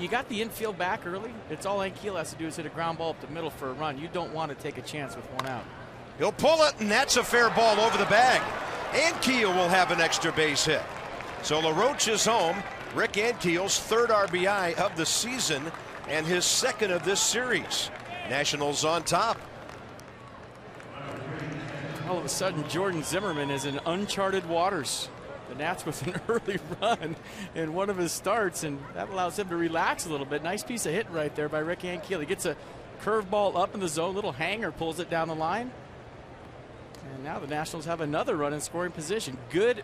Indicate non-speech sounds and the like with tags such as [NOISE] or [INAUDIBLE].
you got the infield back early. It's all Ankiel has to do is hit a ground ball up the middle for a run. You don't want to take a chance with one out. He'll pull it, and that's a fair ball over the bag. Ankiel will have an extra base hit. So LaRoche is home. Rick Ankiel's third RBI of the season and his second of this series. Nationals on top. All of a sudden, Jordan Zimmermann is in uncharted waters. The Nats with an [LAUGHS] early run in one of his starts, and that allows him to relax a little bit. Nice piece of hit right there by Rick Ankiel. He gets a curveball up in the zone, little hanger, pulls it down the line. And now the Nationals have another run in scoring position. Good.